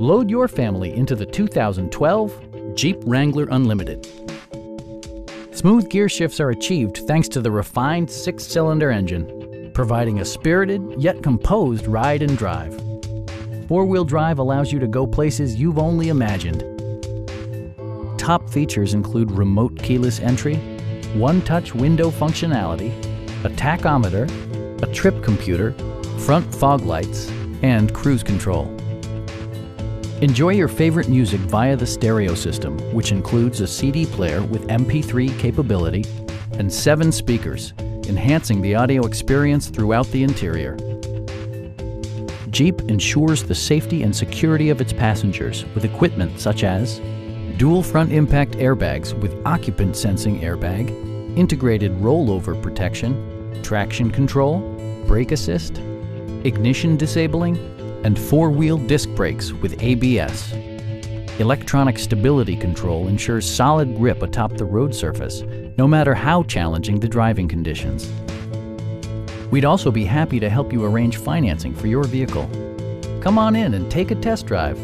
Load your family into the 2012 Jeep Wrangler Unlimited. Smooth gear shifts are achieved thanks to the refined six-cylinder engine, providing a spirited yet composed ride and drive. Four-wheel drive allows you to go places you've only imagined. Top features include remote keyless entry, one-touch window functionality, a tachometer, a trip computer, front fog lights, and cruise control. Enjoy your favorite music via the stereo system, which includes a CD player with MP3 capability and seven speakers, enhancing the audio experience throughout the interior. Jeep ensures the safety and security of its passengers with equipment such as dual front impact airbags with occupant sensing airbag, integrated rollover protection, traction control, brake assist, ignition disabling, and four-wheel disc brakes with ABS. Electronic stability control ensures solid grip atop the road surface, no matter how challenging the driving conditions. We'd also be happy to help you arrange financing for your vehicle. Come on in and take a test drive.